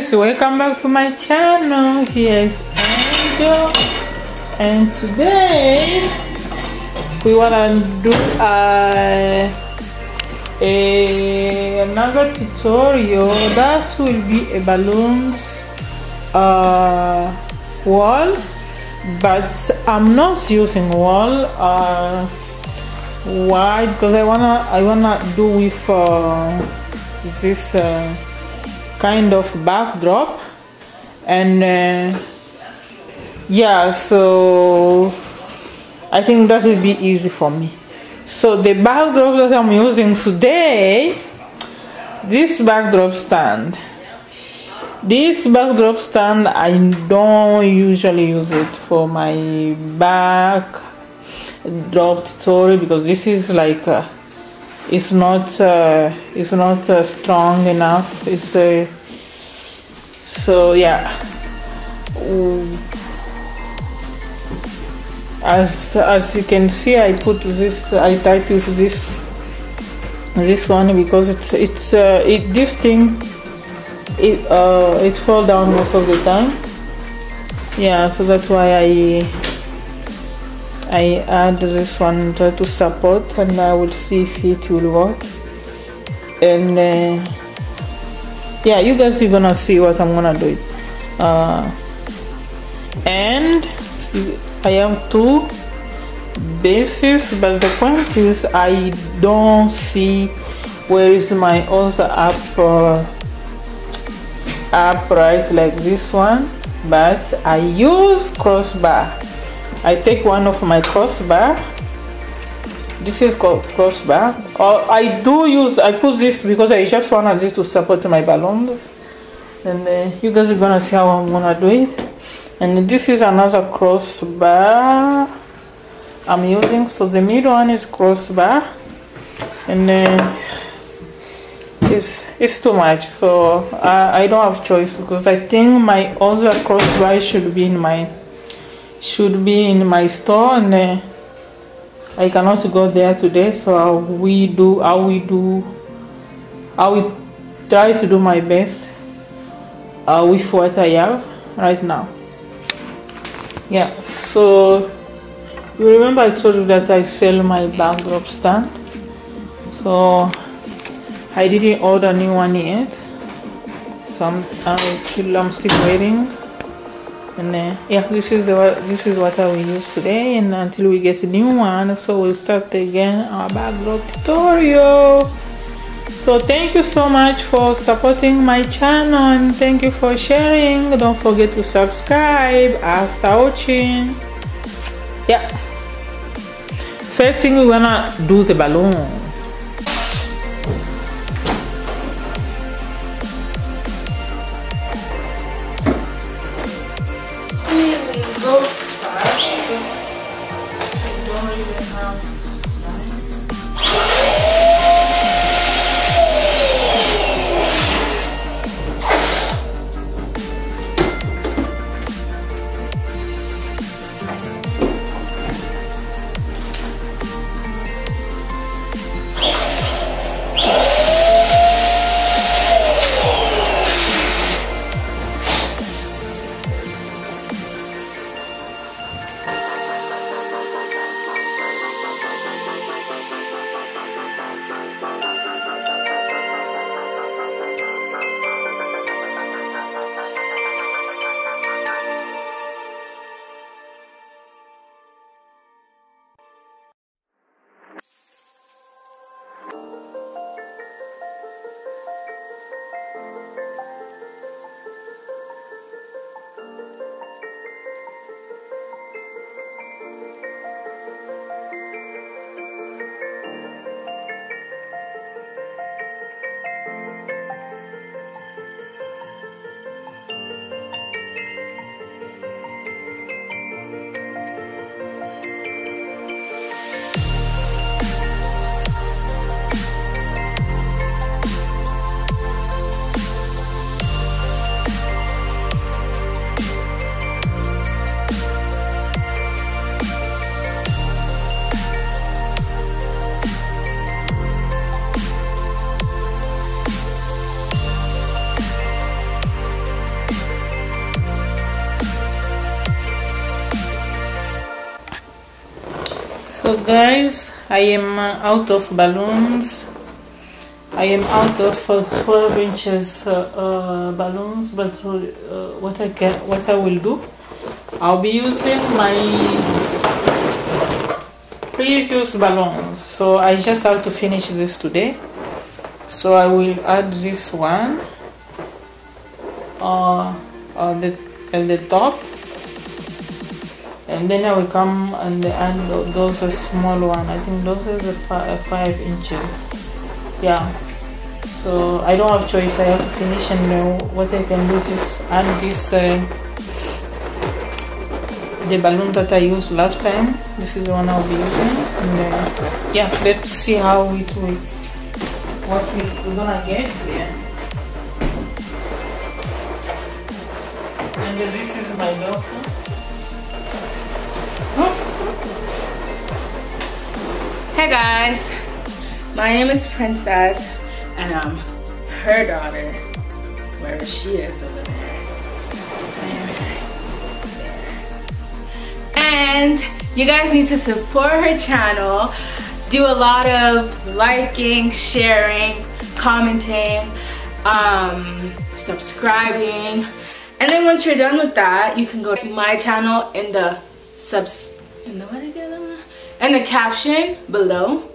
guys welcome back to my channel. Here's angel. And today we wanna do a, a another tutorial that will be a balloons uh, wall. But i'm not using wall uh, why? Because i wanna i wanna do with uh, this uh, kind of backdrop. And uh, yeah so I think that will be easy for me. So the backdrop that I'm using today this backdrop stand. This backdrop stand I don't usually use it for my back drop tutorial because this is like uh, it's not uh, it's not uh, strong enough. It's uh, so yeah. As as you can see I put this I tied with this this one because it's it's uh, it this thing it uh it fall down most of the time. Yeah so that's why I I add this one to support and I will see if it will work. And uh, yeah you guys are gonna see what I'm gonna do. Uh, and I have two bases but the point is I don't see where is my other up uh, upright like this one but I use crossbar. I take one of my crossbar this is called crossbar I do use I put this because I just wanted this to support my balloons. And uh, you guys are gonna see how I'm gonna do it. And this is another crossbar I'm using so the middle one is crossbar and uh, it's it's too much. So I, I don't have choice because I think my other crossbar should be in my should be in my store. And uh, I cannot go there today so we do I will do I will try to do my best uh, with what I have right now. Yeah so you remember I told you that I sell my backdrop stand? So I didn't order new one yet. So I'm, I'm still I'm still waiting and uh, yeah this is the this is what I will use today. And until we get a new one so we'll start again our backdrop tutorial. So thank you so much for supporting my channel. And thank you for sharing. Don't forget to subscribe. After watching yeah. First thing we're gonna do the balloons so guys I am uh, out of balloons. I am out of uh, 12 inches uh, uh balloons but uh, what I can what I will do? I'll be using my previous balloons. So I just have to finish this today. So I will add this one uh, on the at the top and then I will come and add those are small one. I think those are the five, five inches. Yeah. So I don't have choice. I have to finish and uh, what I can do is add this uh, the balloon that I used last time. This is the one I'll be using. And uh, yeah let's see how it will what we're gonna get yeah. and this is my daughter Hey guys, my name is Princess and I'm her daughter, wherever she is over there. And you guys need to support her channel. Do a lot of liking, sharing, commenting, um, subscribing. And then once you're done with that, you can go to my channel in the subs in the what again? And the caption below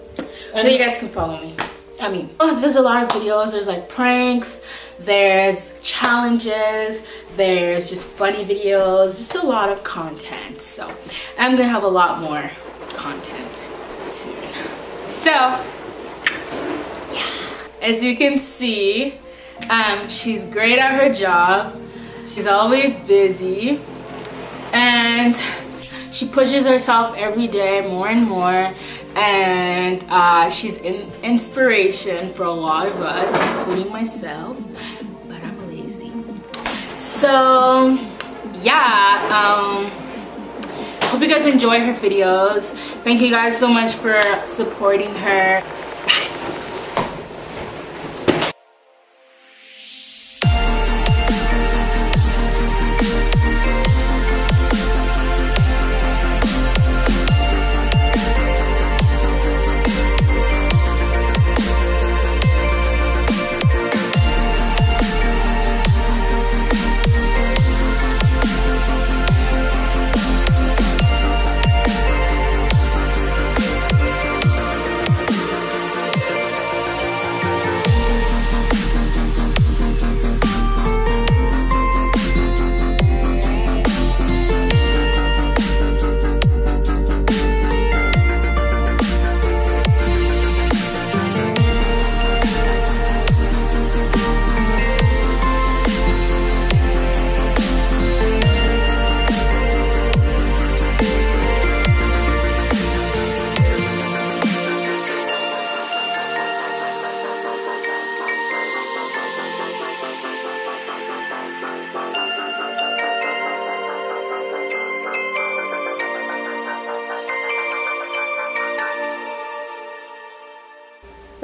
so you guys can follow me. I mean, oh, there's a lot of videos. There's like pranks, there's challenges, there's just funny videos, just a lot of content. So I'm gonna have a lot more content soon. So, yeah. As you can see, um, she's great at her job. She's always busy. And she pushes herself every day more and more and uh, she's an inspiration for a lot of us including myself but I'm lazy. So yeah um, hope you guys enjoy her videos. Thank you guys so much for supporting her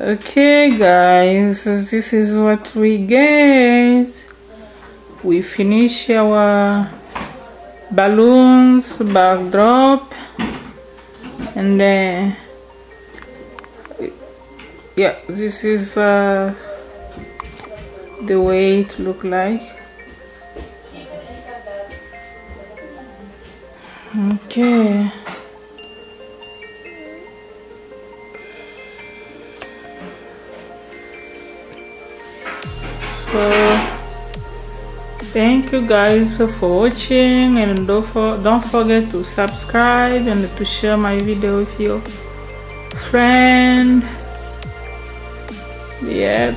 okay guys this is what we get. We finish our balloons backdrop and then yeah this is uh, the way it look like. Okay so thank you guys for watching and don't, for, don't forget to subscribe and to share my video with your friend. Yeah.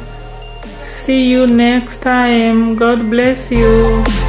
See you next time. God bless you